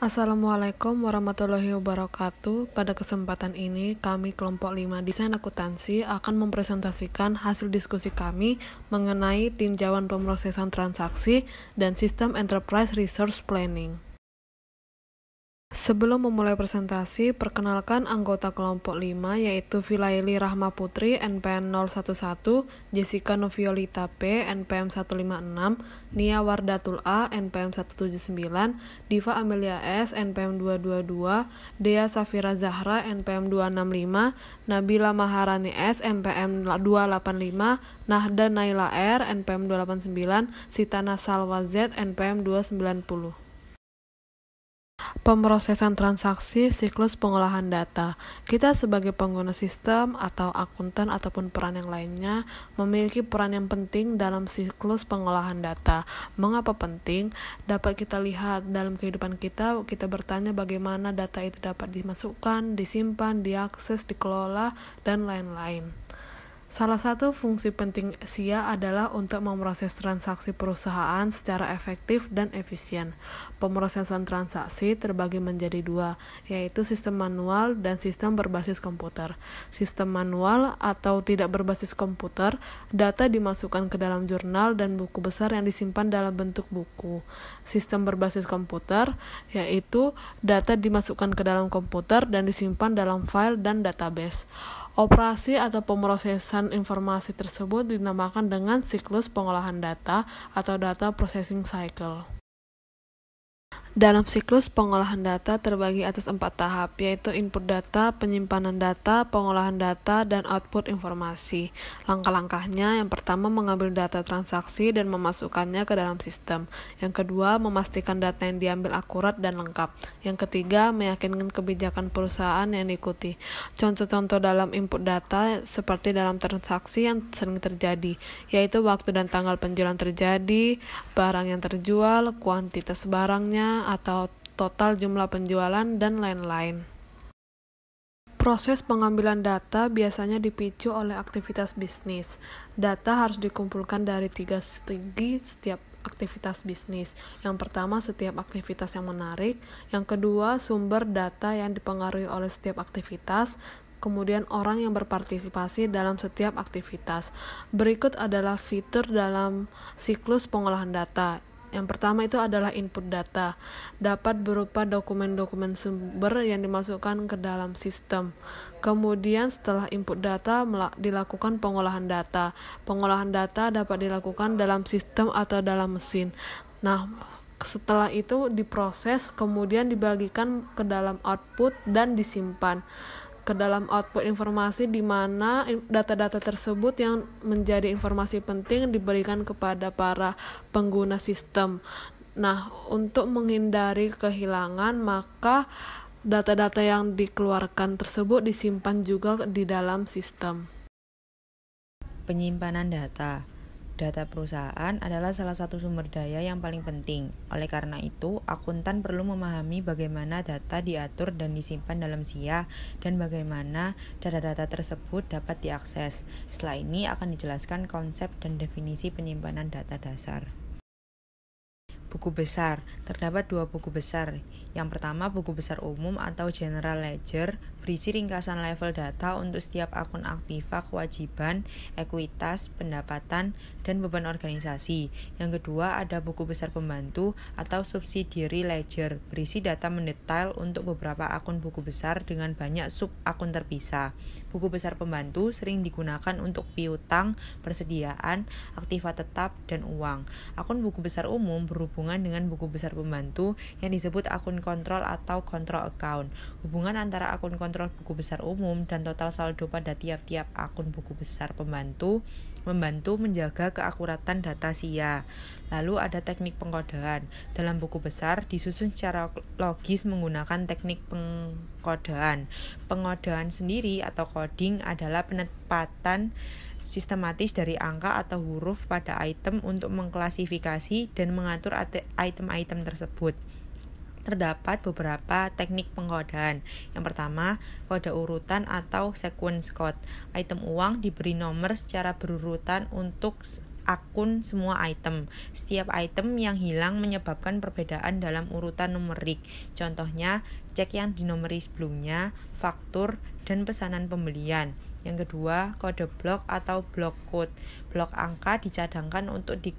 Assalamualaikum warahmatullahi wabarakatuh. Pada kesempatan ini, kami kelompok 5 Desain Akuntansi akan mempresentasikan hasil diskusi kami mengenai tinjauan pemrosesan transaksi dan sistem Enterprise Resource Planning. Sebelum memulai presentasi, perkenalkan anggota kelompok 5 yaitu Vilaili Rahma Putri NPM 011, Jessica Noviolita P NPM 156, Nia Wardatul A NPM 179, Diva Amelia S NPM 222, Dea Safira Zahra NPM 265, Nabila Maharani S NPM 285, Nahda Naila R NPM 289, Sitana Salwa Z NPM 290. Pemrosesan transaksi siklus pengolahan data. Kita sebagai pengguna sistem atau akuntan ataupun peran yang lainnya memiliki peran yang penting dalam siklus pengolahan data. Mengapa penting? Dapat kita lihat dalam kehidupan kita, kita bertanya bagaimana data itu dapat dimasukkan, disimpan, diakses, dikelola, dan lain-lain. Salah satu fungsi penting SIA adalah untuk memproses transaksi perusahaan secara efektif dan efisien. Pemrosesan transaksi terbagi menjadi dua, yaitu sistem manual dan sistem berbasis komputer. Sistem manual atau tidak berbasis komputer, data dimasukkan ke dalam jurnal dan buku besar yang disimpan dalam bentuk buku. Sistem berbasis komputer, yaitu data dimasukkan ke dalam komputer dan disimpan dalam file dan database. Operasi atau pemrosesan informasi tersebut dinamakan dengan siklus pengolahan data atau data processing cycle. Dalam siklus pengolahan data terbagi atas empat tahap, yaitu input data, penyimpanan data, pengolahan data, dan output informasi. Langkah-langkahnya, yang pertama mengambil data transaksi dan memasukkannya ke dalam sistem. Yang kedua, memastikan data yang diambil akurat dan lengkap. Yang ketiga, meyakinkan kebijakan perusahaan yang diikuti. Contoh-contoh dalam input data seperti dalam transaksi yang sering terjadi, yaitu waktu dan tanggal penjualan terjadi, barang yang terjual, kuantitas barangnya, atau total jumlah penjualan, dan lain-lain. Proses pengambilan data biasanya dipicu oleh aktivitas bisnis. Data harus dikumpulkan dari tiga segi setiap aktivitas bisnis. Yang pertama, setiap aktivitas yang menarik. Yang kedua, sumber data yang dipengaruhi oleh setiap aktivitas. Kemudian, orang yang berpartisipasi dalam setiap aktivitas. Berikut adalah fitur dalam siklus pengolahan data. Yang pertama itu adalah input data, dapat berupa dokumen-dokumen sumber yang dimasukkan ke dalam sistem. Kemudian setelah input data dilakukan pengolahan data. Pengolahan data dapat dilakukan dalam sistem atau dalam mesin. Nah, setelah itu diproses kemudian dibagikan ke dalam output dan disimpan ke dalam output informasi di mana data-data tersebut yang menjadi informasi penting diberikan kepada para pengguna sistem. Nah, untuk menghindari kehilangan, maka data-data yang dikeluarkan tersebut disimpan juga di dalam sistem. Penyimpanan data Data perusahaan adalah salah satu sumber daya yang paling penting. Oleh karena itu, akuntan perlu memahami bagaimana data diatur dan disimpan dalam SIA dan bagaimana data-data tersebut dapat diakses. Setelah ini akan dijelaskan konsep dan definisi penyimpanan data dasar. Buku besar. Terdapat dua buku besar. Yang pertama buku besar umum atau General Ledger berisi ringkasan level data untuk setiap akun aktiva, kewajiban, ekuitas, pendapatan, dan beban organisasi. Yang kedua ada buku besar pembantu atau subsidiary ledger berisi data mendetail untuk beberapa akun buku besar dengan banyak sub akun terpisah. Buku besar pembantu sering digunakan untuk piutang, persediaan, aktiva tetap, dan uang. Akun buku besar umum berhubungan dengan buku besar pembantu yang disebut akun kontrol atau control account. Hubungan antara akun kontrol kontrol buku besar umum dan total saldo pada tiap-tiap akun buku besar pembantu membantu menjaga keakuratan data SIA. Lalu ada teknik pengkodean. Dalam buku besar disusun secara logis menggunakan teknik pengkodean. Pengodean sendiri atau coding adalah penempatan sistematis dari angka atau huruf pada item untuk mengklasifikasi dan mengatur item-item tersebut terdapat beberapa teknik pengkodean. Yang pertama, kode urutan atau sequence code. Item uang diberi nomor secara berurutan untuk akun semua item. Setiap item yang hilang menyebabkan perbedaan dalam urutan numerik. Contohnya, cek yang dinomori sebelumnya, faktur, dan pesanan pembelian. Yang kedua, kode blok atau block code. Blok angka dicadangkan untuk di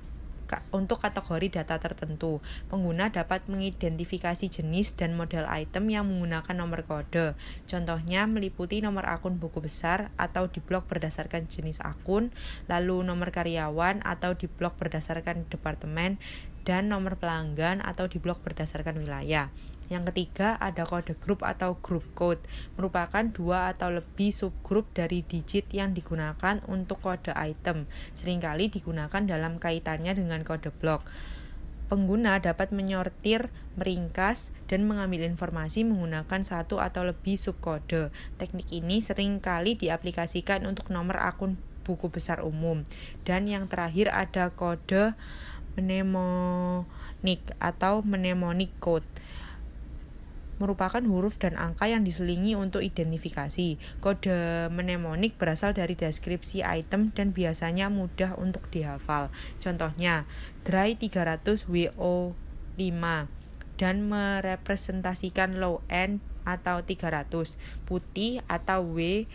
untuk kategori data tertentu. Pengguna dapat mengidentifikasi jenis dan model item yang menggunakan nomor kode. Contohnya meliputi nomor akun buku besar atau diblok berdasarkan jenis akun, lalu nomor karyawan atau diblok berdasarkan departemen, dan nomor pelanggan atau diblok berdasarkan wilayah. Yang ketiga ada kode grup atau group code, merupakan dua atau lebih subgrup dari digit yang digunakan untuk kode item, sering kali digunakan dalam kaitannya dengan kode blok. Pengguna dapat menyortir, meringkas, dan mengambil informasi menggunakan satu atau lebih subkode. Teknik ini sering kali diaplikasikan untuk nomor akun buku besar umum. Dan yang terakhir ada kode mnemonic atau mnemonic code merupakan huruf dan angka yang diselingi untuk identifikasi. Kode mnemonik berasal dari deskripsi item dan biasanya mudah untuk dihafal. Contohnya, dry 300 WO5 dan merepresentasikan low end atau 300, putih atau W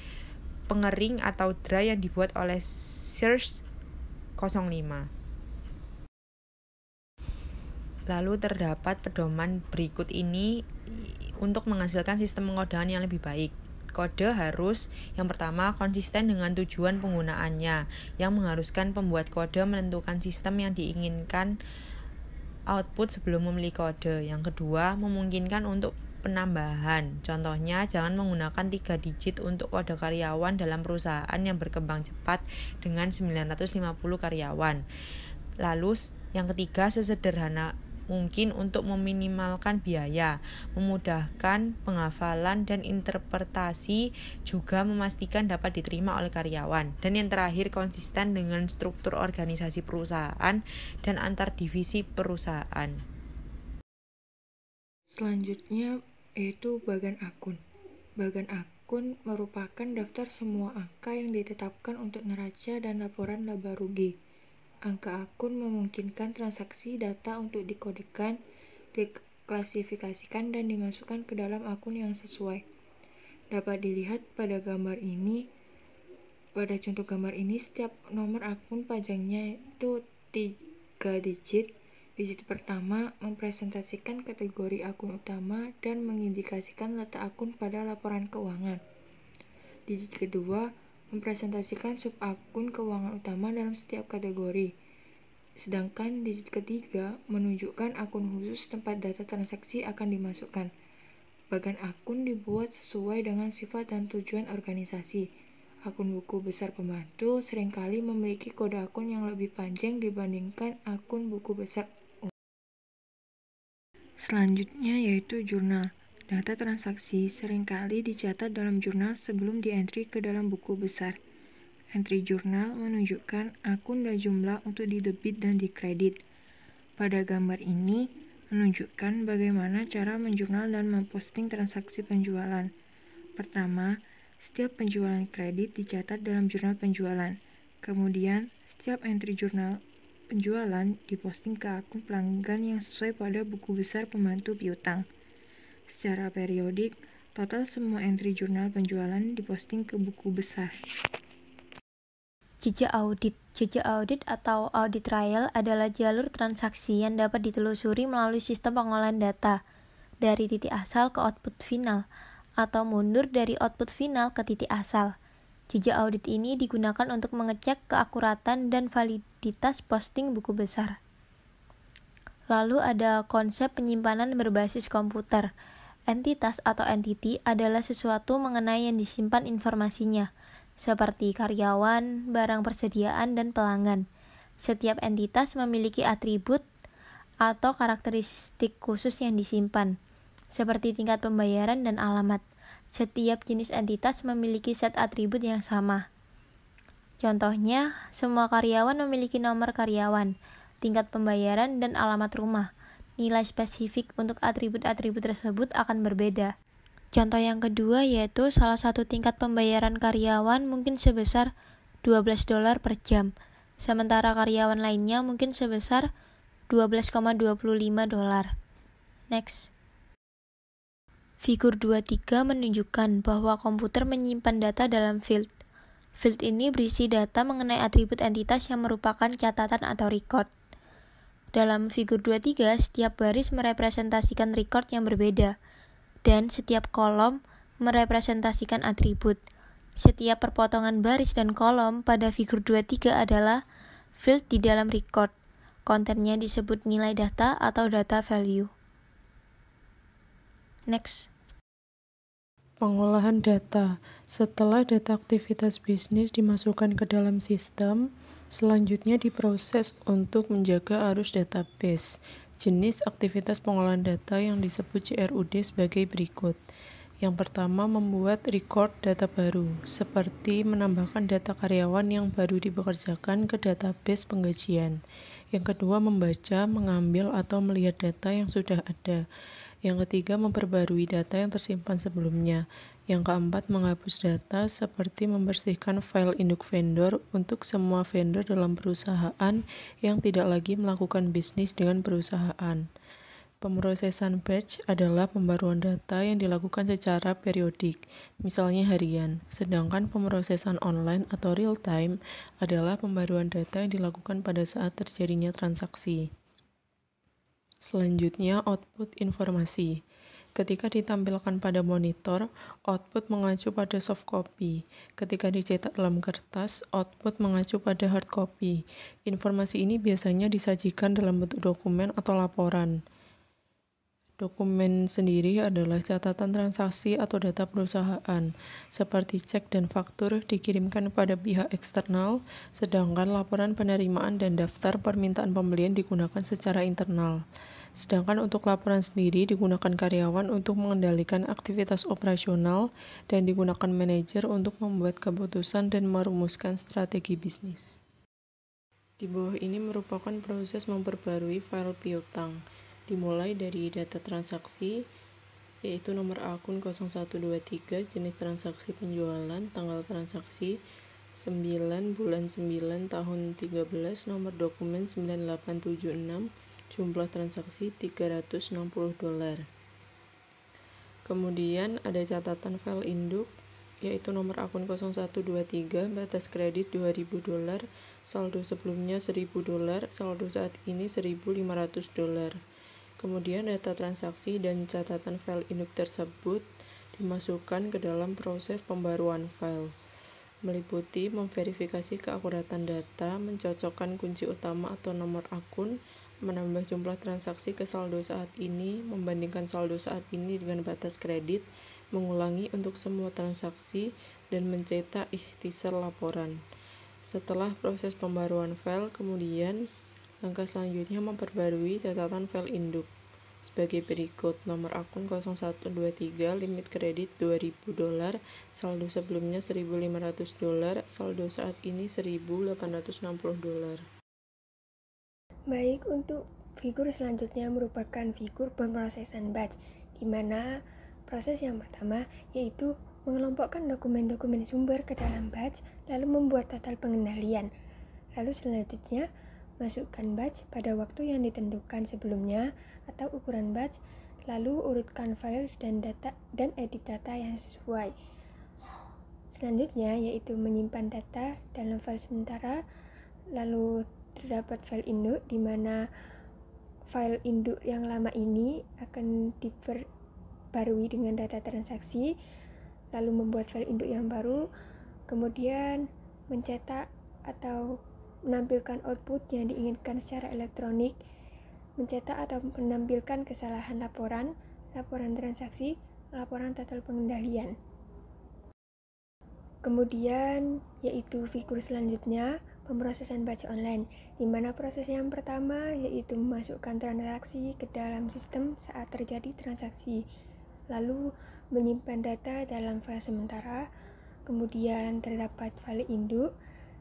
pengering atau dry yang dibuat oleh Search 05. Lalu terdapat pedoman berikut ini untuk menghasilkan sistem pengodahan yang lebih baik. Kode harus yang pertama konsisten dengan tujuan penggunaannya, yang mengharuskan pembuat kode menentukan sistem yang diinginkan output sebelum memilih kode. Yang kedua, memungkinkan untuk penambahan. Contohnya, jangan menggunakan tiga digit untuk kode karyawan dalam perusahaan yang berkembang cepat dengan 950 karyawan. Lalu, yang ketiga, sesederhana mungkin untuk meminimalkan biaya, memudahkan penghafalan dan interpretasi, juga memastikan dapat diterima oleh karyawan. Dan yang terakhir, konsisten dengan struktur organisasi perusahaan dan antar divisi perusahaan. Selanjutnya yaitu bagan akun. Bagan akun merupakan daftar semua angka yang ditetapkan untuk neraca dan laporan laba rugi. Angka akun memungkinkan transaksi data untuk dikodekan, diklasifikasikan, dan dimasukkan ke dalam akun yang sesuai. Dapat dilihat pada gambar ini. Pada contoh gambar ini, setiap nomor akun pajangnya itu 3 digit. Digit pertama mempresentasikan kategori akun utama dan mengindikasikan letak akun pada laporan keuangan. Digit kedua mempresentasikan sub akun keuangan utama dalam setiap kategori. Sedangkan digit ketiga menunjukkan akun khusus tempat data transaksi akan dimasukkan. Bagian akun dibuat sesuai dengan sifat dan tujuan organisasi. Akun buku besar pembantu sering kali memiliki kode akun yang lebih panjang dibandingkan akun buku besar. Selanjutnya yaitu jurnal. Data transaksi sering kali dicatat dalam jurnal sebelum di-entry ke dalam buku besar. Entry jurnal menunjukkan akun dan jumlah untuk didebit dan dikredit. Pada gambar ini, menunjukkan bagaimana cara menjurnal dan memposting transaksi penjualan. Pertama, setiap penjualan kredit dicatat dalam jurnal penjualan. Kemudian, setiap entry jurnal penjualan diposting ke akun pelanggan yang sesuai pada buku besar pembantu piutang. Secara periodik, total semua entry jurnal penjualan diposting ke buku besar. Jejak audit Jejak audit atau audit trail adalah jalur transaksi yang dapat ditelusuri melalui sistem pengolahan data dari titik asal ke output final atau mundur dari output final ke titik asal. Jejak audit ini digunakan untuk mengecek keakuratan dan validitas posting buku besar. Lalu ada konsep penyimpanan berbasis komputer. Entitas atau entity adalah sesuatu mengenai yang disimpan informasinya, seperti karyawan, barang persediaan, dan pelanggan. Setiap entitas memiliki atribut atau karakteristik khusus yang disimpan, seperti tingkat pembayaran dan alamat. Setiap jenis entitas memiliki set atribut yang sama. Contohnya, semua karyawan memiliki nomor karyawan, tingkat pembayaran, dan alamat rumah nilai spesifik untuk atribut-atribut tersebut akan berbeda. Contoh yang kedua yaitu salah satu tingkat pembayaran karyawan mungkin sebesar 12 dolar per jam, sementara karyawan lainnya mungkin sebesar 12,25 dolar. Next. Figur 23 menunjukkan bahwa komputer menyimpan data dalam field. Field ini berisi data mengenai atribut entitas yang merupakan catatan atau record. Dalam figur 23, setiap baris merepresentasikan record yang berbeda, dan setiap kolom merepresentasikan atribut. Setiap perpotongan baris dan kolom pada figur 23 adalah field di dalam record. Kontennya disebut nilai data atau data value. Next. Pengolahan data. Setelah data aktivitas bisnis dimasukkan ke dalam sistem, selanjutnya diproses untuk menjaga arus database. Jenis aktivitas pengolahan data yang disebut CRUD sebagai berikut. Yang pertama, membuat record data baru, seperti menambahkan data karyawan yang baru dipekerjakan ke database penggajian. Yang kedua, membaca, mengambil, atau melihat data yang sudah ada. Yang ketiga, memperbarui data yang tersimpan sebelumnya. Yang keempat, menghapus data seperti membersihkan file induk vendor untuk semua vendor dalam perusahaan yang tidak lagi melakukan bisnis dengan perusahaan. Pemrosesan batch adalah pembaruan data yang dilakukan secara periodik, misalnya harian, sedangkan pemrosesan online atau real time adalah pembaruan data yang dilakukan pada saat terjadinya transaksi. Selanjutnya, output informasi. Ketika ditampilkan pada monitor, output mengacu pada soft copy. Ketika dicetak dalam kertas, output mengacu pada hard copy. Informasi ini biasanya disajikan dalam bentuk dokumen atau laporan. Dokumen sendiri adalah catatan transaksi atau data perusahaan, seperti cek dan faktur dikirimkan pada pihak eksternal, sedangkan laporan penerimaan dan daftar permintaan pembelian digunakan secara internal. Sedangkan untuk laporan sendiri digunakan karyawan untuk mengendalikan aktivitas operasional dan digunakan manajer untuk membuat keputusan dan merumuskan strategi bisnis. Di bawah ini merupakan proses memperbarui file piutang, dimulai dari data transaksi, yaitu nomor akun 0123, jenis transaksi penjualan, tanggal transaksi, 9 bulan 9 tahun 13, nomor dokumen 9876, jumlah transaksi 360 dolar. Kemudian ada catatan file induk yaitu nomor akun 0123 batas kredit 2000 dolar, saldo sebelumnya 1000 dolar, saldo saat ini 1500 dolar. Kemudian data transaksi dan catatan file induk tersebut dimasukkan ke dalam proses pembaruan file meliputi memverifikasi keakuratan data, mencocokkan kunci utama atau nomor akun, menambah jumlah transaksi ke saldo saat ini, membandingkan saldo saat ini dengan batas kredit, mengulangi untuk semua transaksi, dan mencetak ikhtisar laporan. Setelah proses pembaruan file, kemudian langkah selanjutnya memperbarui catatan file induk sebagai berikut nomor akun 0123 limit kredit 2000 dolar saldo sebelumnya 1500 dolar saldo saat ini 1860 dolar Baik, untuk figur selanjutnya merupakan figur pemrosesan batch, di mana proses yang pertama yaitu mengelompokkan dokumen-dokumen sumber ke dalam batch, lalu membuat total pengendalian. Lalu selanjutnya, masukkan batch pada waktu yang ditentukan sebelumnya atau ukuran batch, lalu urutkan file dan data dan edit data yang sesuai. Selanjutnya yaitu menyimpan data dalam file sementara, lalu terdapat file induk di mana file induk yang lama ini akan diperbarui dengan data transaksi lalu membuat file induk yang baru kemudian mencetak atau menampilkan output yang diinginkan secara elektronik mencetak atau menampilkan kesalahan laporan laporan transaksi laporan total pengendalian. Kemudian yaitu figur selanjutnya pemrosesan baca online, di mana proses yang pertama yaitu memasukkan transaksi ke dalam sistem saat terjadi transaksi, lalu menyimpan data dalam file sementara, kemudian terdapat file induk,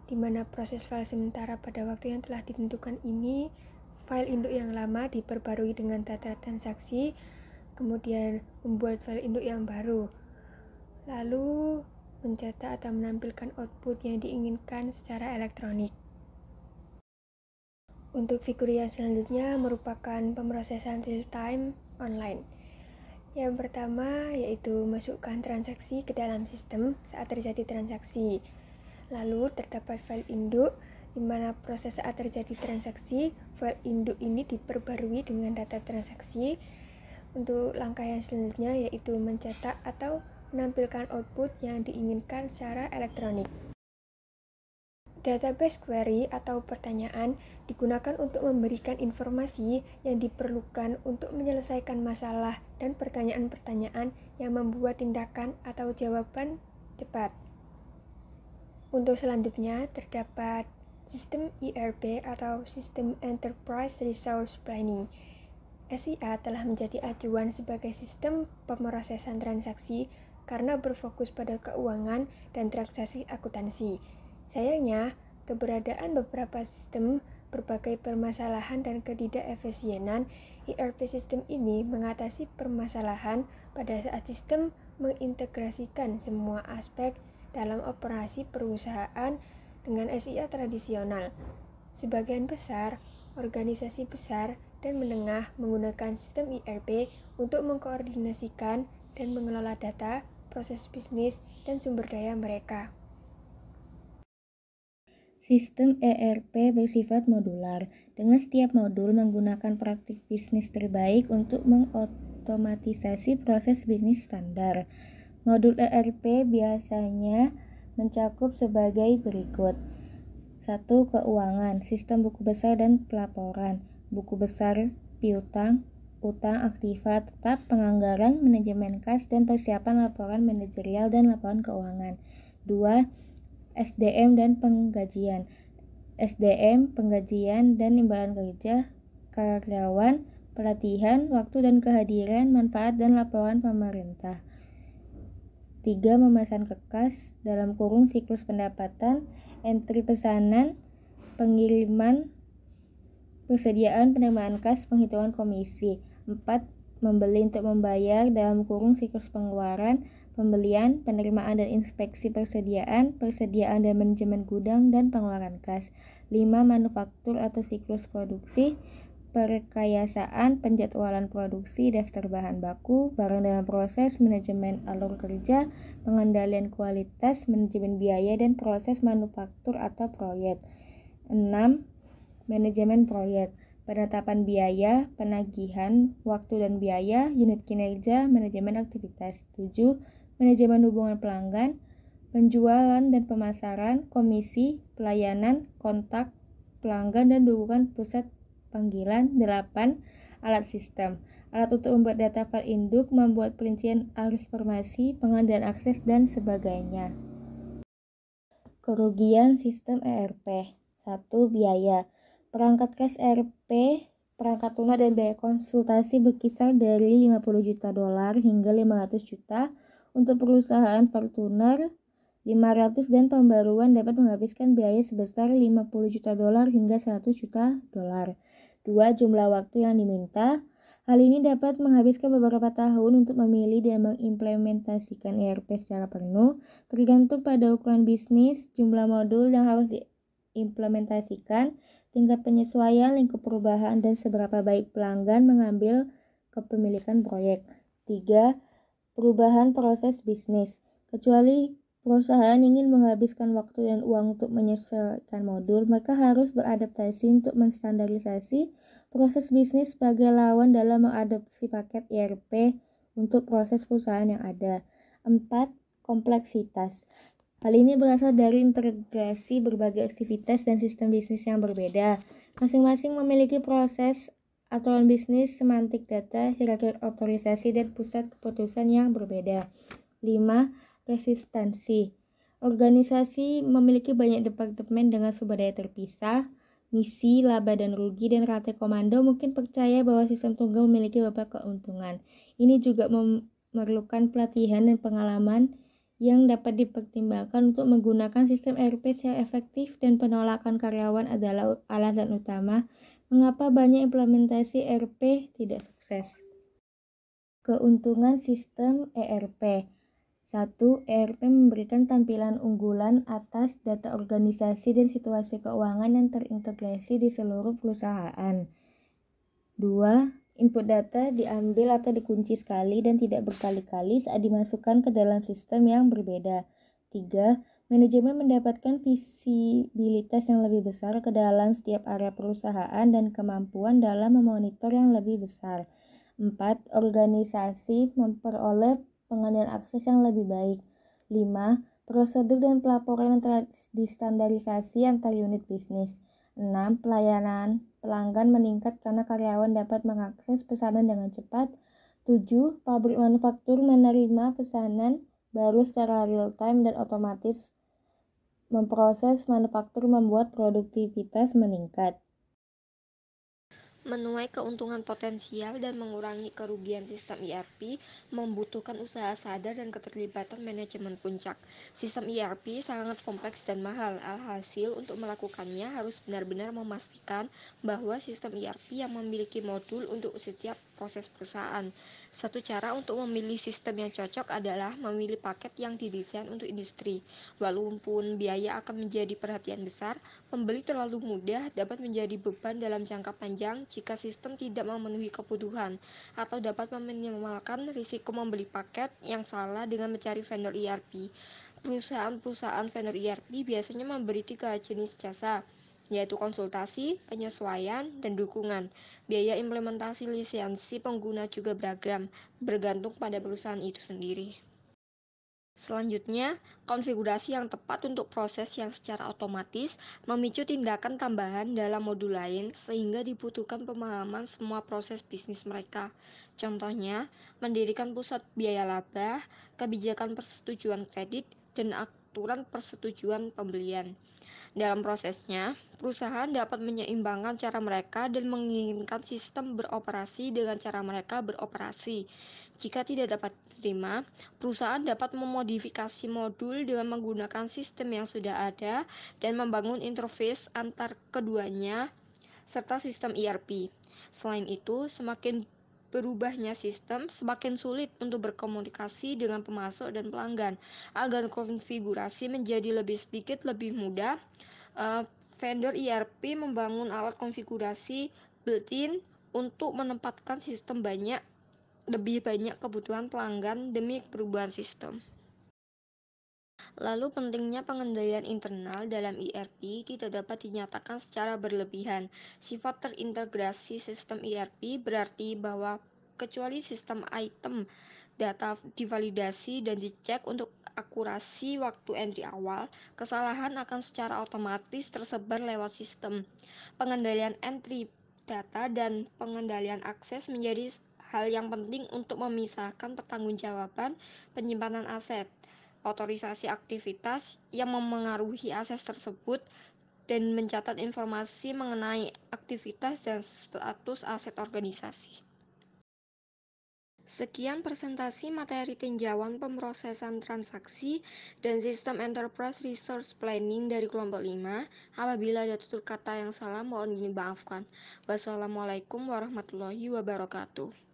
di mana proses file sementara pada waktu yang telah ditentukan ini, file induk yang lama diperbarui dengan data transaksi, kemudian membuat file induk yang baru. Lalu mencetak atau menampilkan output yang diinginkan secara elektronik. Untuk figur yang selanjutnya merupakan pemrosesan real time online. Yang pertama yaitu masukkan transaksi ke dalam sistem saat terjadi transaksi. Lalu terdapat file induk di mana proses saat terjadi transaksi, file induk ini diperbarui dengan data transaksi. Untuk langkah yang selanjutnya yaitu mencetak atau menampilkan output yang diinginkan secara elektronik. Database query atau pertanyaan digunakan untuk memberikan informasi yang diperlukan untuk menyelesaikan masalah dan pertanyaan-pertanyaan yang membuat tindakan atau jawaban cepat. Untuk selanjutnya terdapat sistem ERP atau Sistem Enterprise Resource Planning. SIA telah menjadi acuan sebagai sistem pemrosesan transaksi karena berfokus pada keuangan dan transaksi akuntansi. Sayangnya, keberadaan beberapa sistem berbagai permasalahan dan ketidakefisienan ERP sistem ini mengatasi permasalahan pada saat sistem mengintegrasikan semua aspek dalam operasi perusahaan dengan SIA tradisional. Sebagian besar organisasi besar dan menengah menggunakan sistem ERP untuk mengkoordinasikan dan mengelola data, proses bisnis, dan sumber daya mereka. Sistem ERP bersifat modular, dengan setiap modul menggunakan praktik bisnis terbaik untuk mengotomatisasi proses bisnis standar. Modul ERP biasanya mencakup sebagai berikut. 1. Keuangan, sistem buku besar dan pelaporan, buku besar, piutang, utang, aktiva, tetap, penganggaran, manajemen kas, dan persiapan laporan manajerial dan laporan keuangan. 2 SDM dan penggajian. SDM, penggajian dan imbalan kerja, karyawan, pelatihan, waktu dan kehadiran, manfaat dan laporan pemerintah. 3. Memesan kekas dalam kurung siklus pendapatan, entry pesanan, pengiriman, persediaan penerimaan kas, penghitungan komisi. 4. Membeli untuk membayar dalam kurung siklus pengeluaran, pembelian, penerimaan dan inspeksi persediaan, persediaan dan manajemen gudang dan pengeluaran kas. 5. Manufaktur atau siklus produksi, perkayasaan, penjadwalan produksi, daftar bahan baku, barang dalam proses, manajemen alur kerja, pengendalian kualitas, manajemen biaya dan proses manufaktur atau proyek. 6. Manajemen proyek, penetapan biaya, penagihan, waktu dan biaya, unit kinerja, manajemen aktivitas. 7 manajemen hubungan pelanggan, penjualan dan pemasaran, komisi, pelayanan, kontak, pelanggan, dan dukungan pusat panggilan. 8. Alat sistem. Alat untuk membuat data file induk, membuat perincian arus informasi, pengambilan akses, dan sebagainya. Kerugian sistem ERP 1. Biaya Perangkat cash ERP, perangkat lunak dan biaya konsultasi berkisar dari 50 juta dolar hingga 500 juta untuk perusahaan Fortuner, 500 dan pembaruan dapat menghabiskan biaya sebesar 50 juta dolar hingga 100 juta dolar. Dua, jumlah waktu yang diminta. Hal ini dapat menghabiskan beberapa tahun untuk memilih dan mengimplementasikan ERP secara penuh, tergantung pada ukuran bisnis, jumlah modul yang harus diimplementasikan, tingkat penyesuaian, lingkup perubahan, dan seberapa baik pelanggan mengambil kepemilikan proyek. Tiga, perubahan proses bisnis. Kecuali perusahaan ingin menghabiskan waktu dan uang untuk menyesuaikan modul, maka harus beradaptasi untuk menstandarisasi proses bisnis sebagai lawan dalam mengadopsi paket ERP untuk proses perusahaan yang ada. 4. Kompleksitas. Hal ini berasal dari integrasi berbagai aktivitas dan sistem bisnis yang berbeda. Masing-masing memiliki proses aturan bisnis, semantik data, hierarki otorisasi, dan pusat keputusan yang berbeda. 5. Resistensi Organisasi memiliki banyak departemen dengan sumber daya terpisah, misi, laba dan rugi, dan rantai komando mungkin percaya bahwa sistem tunggal memiliki beberapa keuntungan. Ini juga memerlukan pelatihan dan pengalaman yang dapat dipertimbangkan untuk menggunakan sistem ERP secara efektif dan penolakan karyawan adalah alasan utama Mengapa banyak implementasi ERP tidak sukses? Keuntungan sistem ERP Satu, ERP memberikan tampilan unggulan atas data organisasi dan situasi keuangan yang terintegrasi di seluruh perusahaan. Dua, input data diambil atau dikunci sekali dan tidak berkali-kali saat dimasukkan ke dalam sistem yang berbeda. Tiga, manajemen mendapatkan visibilitas yang lebih besar ke dalam setiap area perusahaan dan kemampuan dalam memonitor yang lebih besar. Empat, organisasi memperoleh pengendalian akses yang lebih baik. 5. Prosedur dan pelaporan yang telah distandarisasi antar unit bisnis. 6. Pelayanan pelanggan meningkat karena karyawan dapat mengakses pesanan dengan cepat. 7. Pabrik manufaktur menerima pesanan baru secara real time dan otomatis memproses manufaktur membuat produktivitas meningkat menuai keuntungan potensial dan mengurangi kerugian sistem ERP membutuhkan usaha sadar dan keterlibatan manajemen puncak. Sistem ERP sangat kompleks dan mahal. Alhasil, untuk melakukannya harus benar-benar memastikan bahwa sistem ERP yang memiliki modul untuk setiap proses perusahaan. Satu cara untuk memilih sistem yang cocok adalah memilih paket yang didesain untuk industri. Walaupun biaya akan menjadi perhatian besar, pembeli terlalu mudah dapat menjadi beban dalam jangka panjang jika sistem tidak memenuhi kebutuhan atau dapat meminimalkan risiko membeli paket yang salah dengan mencari vendor ERP. Perusahaan-perusahaan vendor ERP biasanya memberi tiga jenis jasa, yaitu konsultasi, penyesuaian, dan dukungan. Biaya implementasi lisensi pengguna juga beragam, bergantung pada perusahaan itu sendiri. Selanjutnya, konfigurasi yang tepat untuk proses yang secara otomatis memicu tindakan tambahan dalam modul lain sehingga dibutuhkan pemahaman semua proses bisnis mereka. Contohnya, mendirikan pusat biaya laba, kebijakan persetujuan kredit, dan aturan persetujuan pembelian. Dalam prosesnya, perusahaan dapat menyeimbangkan cara mereka dan menginginkan sistem beroperasi dengan cara mereka beroperasi. Jika tidak dapat diterima, perusahaan dapat memodifikasi modul dengan menggunakan sistem yang sudah ada dan membangun interface antar keduanya serta sistem ERP. Selain itu, semakin berubahnya sistem, semakin sulit untuk berkomunikasi dengan pemasok dan pelanggan. Agar konfigurasi menjadi lebih sedikit lebih mudah, uh, vendor ERP membangun alat konfigurasi built-in untuk menempatkan sistem banyak lebih banyak kebutuhan pelanggan demi perubahan sistem. Lalu pentingnya pengendalian internal dalam ERP tidak dapat dinyatakan secara berlebihan. Sifat terintegrasi sistem ERP berarti bahwa kecuali sistem item data divalidasi dan dicek untuk akurasi waktu entry awal, kesalahan akan secara otomatis tersebar lewat sistem. Pengendalian entry data dan pengendalian akses menjadi hal yang penting untuk memisahkan pertanggungjawaban penyimpanan aset, otorisasi aktivitas yang memengaruhi aset tersebut, dan mencatat informasi mengenai aktivitas dan status aset organisasi. Sekian presentasi materi tinjauan pemrosesan transaksi dan sistem enterprise resource planning dari kelompok 5. Apabila ada tutur kata yang salah mohon dimaafkan. Wassalamualaikum warahmatullahi wabarakatuh.